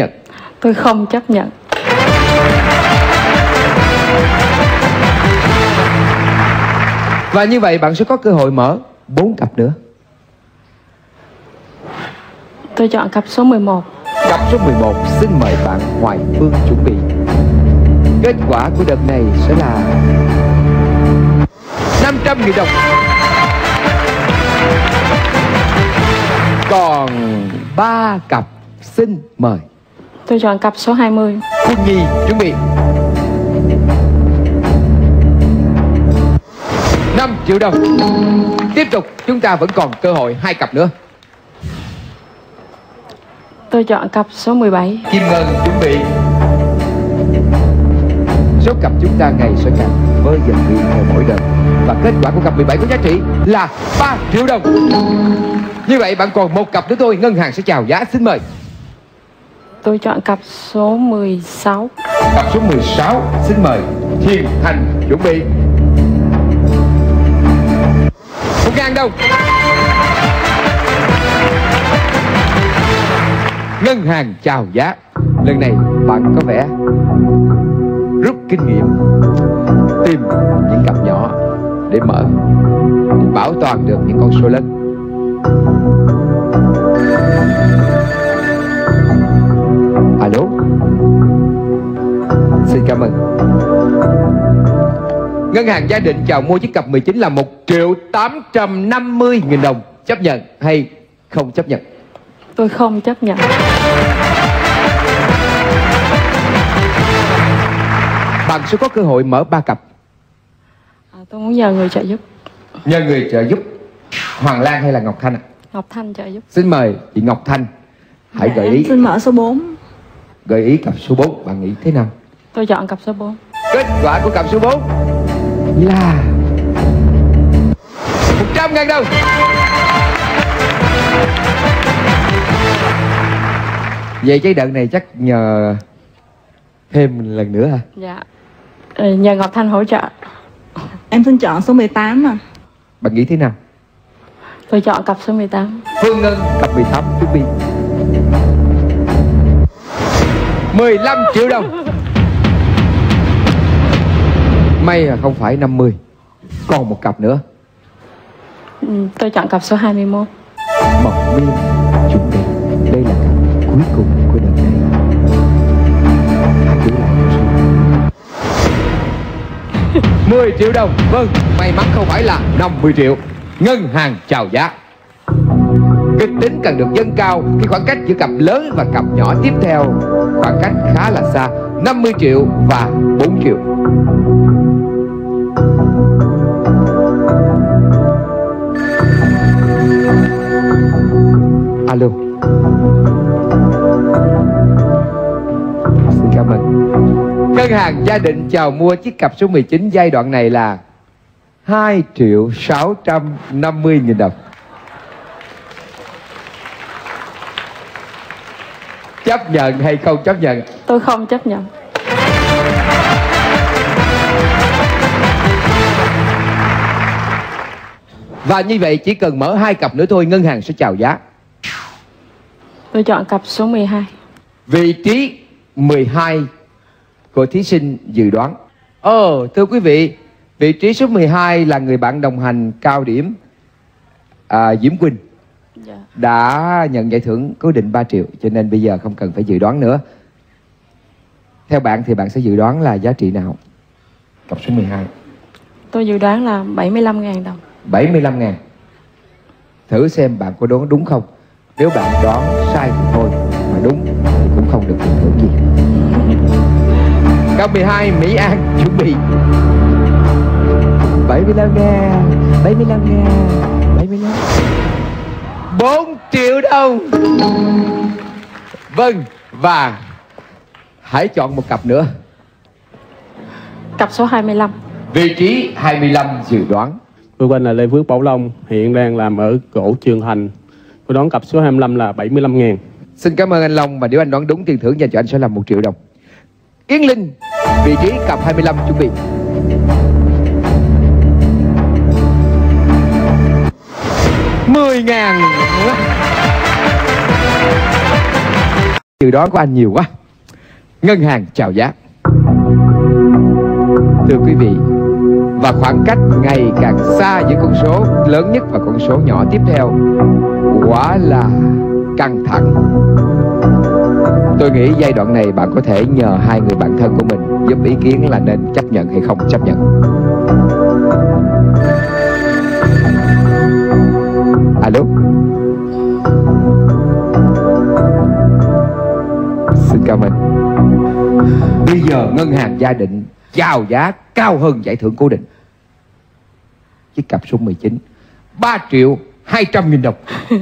nhận. Tôi không chấp nhận. Và như vậy bạn sẽ có cơ hội mở bốn cặp nữa. Tôi chọn cặp số 11. Cặp số 11 xin mời bạn Hoài Phương chuẩn bị. Kết quả của đợt này sẽ là 500.000 đồng. Còn ba cặp xin mời Tôi chọn cặp số 20. Phương Nhi chuẩn bị. 5 triệu đồng. Tiếp tục chúng ta vẫn còn cơ hội hai cặp nữa. Tôi chọn cặp số 17. Kim Ngân chuẩn bị. Số cặp chúng ta ngày sẽ càng vơi dần đi theo mỗi đợt. Và kết quả của cặp 17 có giá trị là 3 triệu đồng. Như vậy bạn còn một cặp nữa thôi. Ngân hàng sẽ chào giá. Xin mời Tôi chọn cặp số 16. Cặp số 16 xin mời Thiên Thành chuẩn bị. Một ngàn đồng Ngân hàng chào giá. Lần này bạn có vẻ Rút kinh nghiệm Tìm những cặp nhỏ Để mở Để bảo toàn được những con số lớn Alo Xin cảm ơn. Ngân hàng gia định chào mua chiếc cặp 19 là 1 triệu 850 nghìn đồng. Chấp nhận hay không chấp nhận? Tôi không chấp nhận. Bạn sẽ có cơ hội mở ba cặp. À, tôi muốn nhờ người trợ giúp. Nhờ người trợ giúp. Hoàng Lan hay là Ngọc Thanh ạ? Ngọc Thanh trợ giúp. Xin mời chị Ngọc Thanh. Hãy gợi Em ý xin mở số 4 gợi ý cặp số 4 Bạn nghĩ thế nào Tôi chọn cặp số 4. Kết quả của cặp số 4 là 100 ngàn đồng Vậy cái đợt này chắc nhờ thêm lần nữa hả? Dạ. Ờ, Nhờ Ngọc Thanh hỗ trợ. Em xin chọn số 18 à Bạn nghĩ thế nào? Tôi chọn cặp số 18. Phương Ngân cặp 18 chuẩn bị 15 triệu đồng. May là không phải 50 Còn một cặp nữa. Ừ, Tôi chọn cặp số 21. Mộc Miên chuẩn bị Đây là cặp cuối cùng của đợt này. 10 triệu đồng Vâng, may mắn không phải là 50 triệu. Ngân hàng chào giá đức tính cần được dâng cao Khi khoảng cách giữa cặp lớn và cặp nhỏ tiếp theo Khoảng cách khá là xa 50 triệu và 4 triệu. Alo. Xin cảm ơn. Ngân hàng gia định chào mua chiếc cặp số 19 giai đoạn này là 2 triệu 650 nghìn đồng. Chấp nhận hay không chấp nhận Tôi không chấp nhận. Và như vậy chỉ cần mở hai cặp nữa thôi Ngân hàng sẽ chào giá Tôi chọn cặp số 12. Vị trí 12 của thí sinh dự đoán Ờ thưa quý vị Vị trí số 12 là người bạn đồng hành cao điểm à, Diễm Quỳnh Dạ. đã nhận giải thưởng cố định 3 triệu cho nên bây giờ không cần phải dự đoán nữa. Theo bạn thì bạn sẽ dự đoán là giá trị nào? Cặp số 12 Tôi dự đoán là 75.000 đồng. 75 ngàn Thử xem bạn có đoán đúng không Nếu bạn đoán sai thì thôi Mà đúng thì cũng không được tiền thưởng gì Cặp 12 Mỹ An chuẩn bị 75 ngàn 75 ngàn 75 4 triệu đồng Vâng Và Hãy chọn một cặp nữa Cặp số 25. Vị trí 25 dự đoán Tôi tên là Lê Phước Bảo Long, hiện đang làm ở cổ Trường Thành. Tôi đón cặp số 25 là 75 ngàn. Xin cảm ơn anh Long và nếu anh đoán đúng tiền thưởng dành cho anh sẽ là 1 triệu đồng. Yến Linh, vị trí cặp 25 chuẩn bị. Mười ngàn. Từ đó của anh nhiều quá. Ngân hàng chào giá. Thưa quý vị, Và khoảng cách ngày càng xa giữa con số lớn nhất và con số nhỏ tiếp theo quá là căng thẳng. Tôi nghĩ giai đoạn này bạn có thể nhờ hai người bạn thân của mình giúp ý kiến là nên chấp nhận hay không chấp nhận. Alo. Xin cảm ơn. Bây giờ ngân hàng gia định chào giá cao hơn giải thưởng cố định. Chiếc cặp số 19 3 triệu 200 nghìn đồng.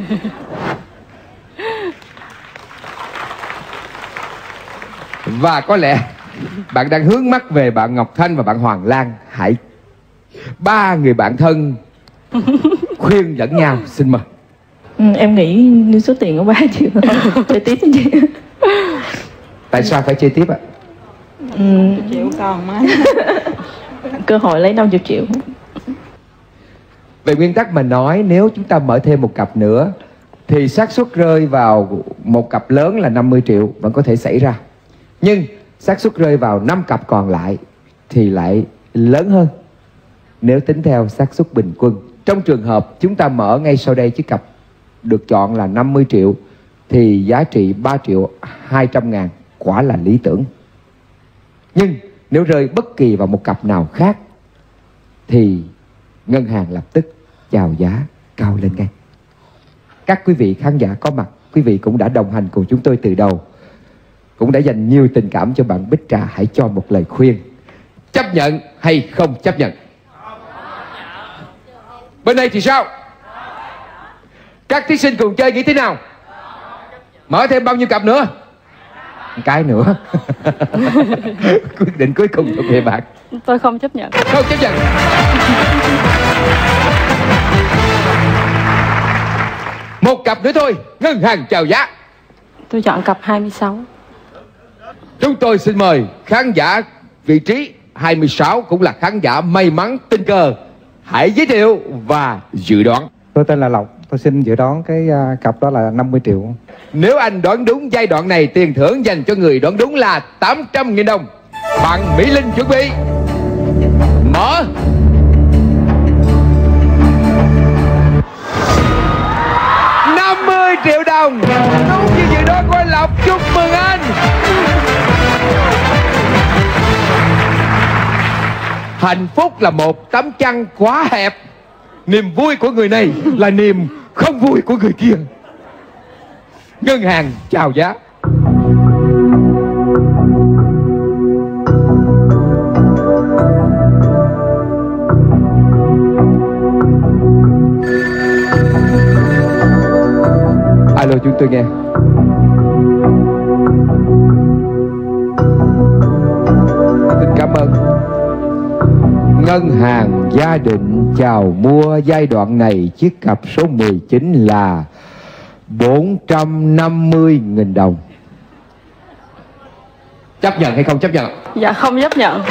Và có lẽ bạn đang hướng mắt về bạn Ngọc Thanh và bạn Hoàng Lan Hãy ba người bạn thân khuyên lẫn nhau xin mời. Ừ, em nghĩ nếu số tiền có 3 triệu chơi tiếp anh chị tại sao phải chơi tiếp ạ? Ừ, triệu còn má cơ hội lấy 50 triệu. Về nguyên tắc mà nói nếu chúng ta mở thêm một cặp nữa thì xác suất rơi vào một cặp lớn là 50 triệu vẫn có thể xảy ra. Nhưng xác suất rơi vào 5 cặp còn lại thì lại lớn hơn. Nếu tính theo xác suất bình quân. Trong trường hợp chúng ta mở ngay sau đây chiếc cặp được chọn là 50 triệu thì giá trị 3 triệu 200 ngàn quả là lý tưởng. Nhưng nếu rơi bất kỳ vào một cặp nào khác thì ngân hàng lập tức chào giá cao lên ngay. Các quý vị khán giả có mặt, quý vị cũng đã đồng hành cùng chúng tôi từ đầu cũng đã dành nhiều tình cảm cho bạn Bích Trà hãy cho một lời khuyên chấp nhận hay không chấp nhận bên đây thì sao? Các thí sinh cùng chơi nghĩ thế nào? Mở thêm bao nhiêu cặp nữa? Một cái nữa. Quyết định cuối cùng thuộc về bạn. Tôi không chấp nhận. Không chấp nhận. Một cặp nữa thôi. Ngân hàng chào giá. Tôi chọn cặp 26 Chúng tôi xin mời khán giả vị trí 26 cũng là khán giả may mắn tình cờ. Hãy giới thiệu và dự đoán. Tôi tên là Lộc, tôi xin dự đoán cái uh, cặp đó là 50 triệu. Nếu anh đoán đúng giai đoạn này tiền thưởng dành cho người đoán đúng là 800.000 đồng. Bạn Mỹ Linh chuẩn bị. Mở. năm mươi triệu đồng đúng như dự đoán của anh Lộc chúc mừng anh hạnh phúc là một tấm chăn quá hẹp. Niềm vui của người này là niềm không vui của người kia. Ngân hàng chào giá. Alo, chúng tôi nghe. Ngân hàng gia định chào mua giai đoạn này chiếc cặp số 19 là 450.000 đồng. Chấp nhận hay không chấp nhận? Dạ không chấp nhận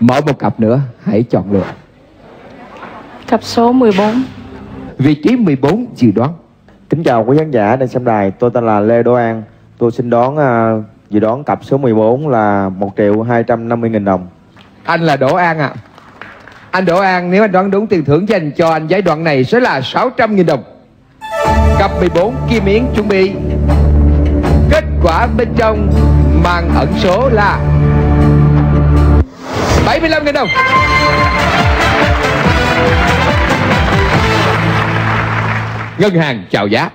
Mở một cặp nữa, hãy chọn lựa. Cặp số 14 Vị trí 14 dự đoán. Kính chào quý khán giả đang xem đài, tôi tên là Lê Đỗ An. Tôi xin đoán uh, dự đoán cặp số 14 là 1 triệu 250 nghìn đồng. Anh là Đỗ An ạ. À. Anh Đỗ An, nếu anh đoán đúng tiền thưởng dành cho anh giai đoạn này sẽ là 600 nghìn đồng. Cặp 14 Kim Yến, chuẩn bị. Kết quả bên trong màn ẩn số là 75 nghìn đồng. Ngân hàng chào giá.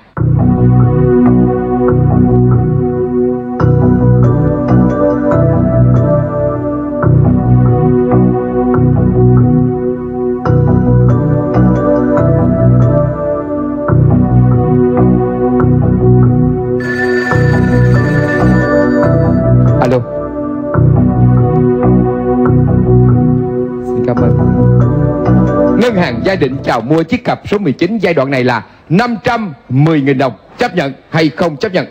Cảm ơn. Ngân hàng gia định chào mua chiếc cặp số 19 giai đoạn này là 510.000 đồng. Chấp nhận hay không chấp nhận?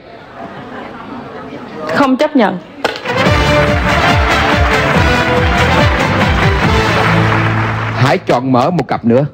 Không chấp nhận Hãy chọn mở một cặp nữa.